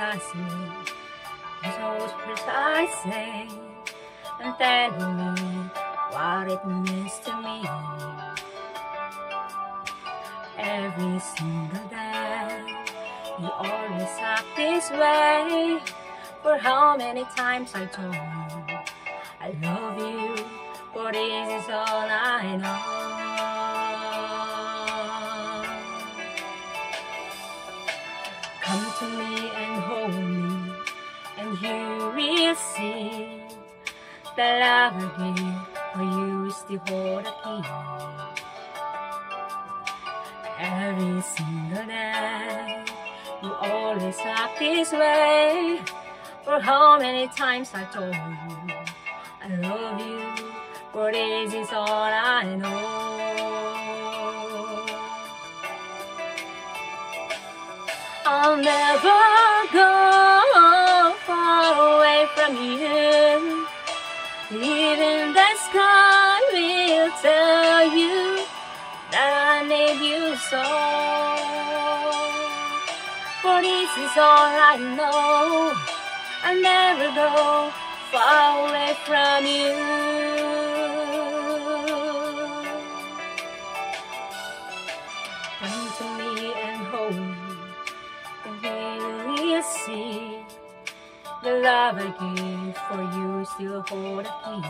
precisely, so precisely, and telling me what it means to me. Every single day, you always act this way. For how many times I told you I love you, but this is all I know. Is still hold the key. Every single day, you always act this way. For how many times I told you I love you, but this is all I know. I'll never need you so. For this is all I know. I never go far away from you. Come to me and hold me, and then you see the love I give for you still hold a key.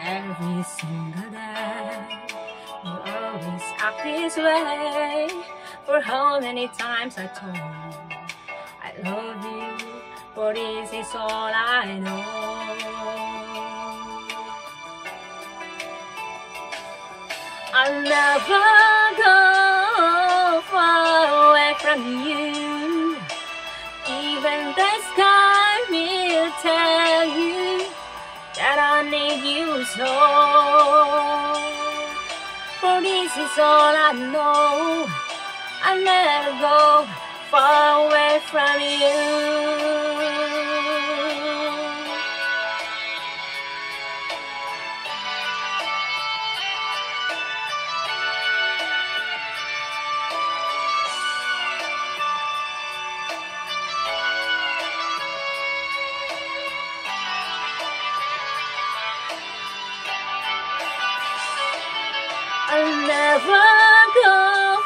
Every single day, you always act this way. For how many times I told you I love you, but this is all I know. I'll never go far away from you. Even the sky will tell you that I need you so. For this is all I know. I'll never go far away from you. I'll never go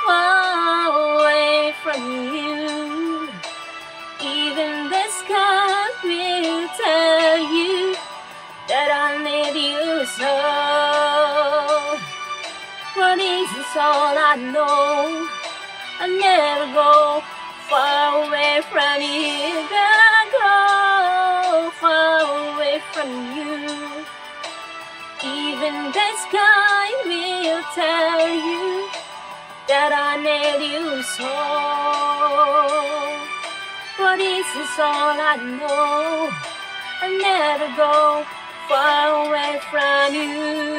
far away from you. Even the sky will tell you that I need you so. This is all I know. I'll never go far away from you. Even the sky will tell you that I need you so. But this is all I know. I never go far away from you.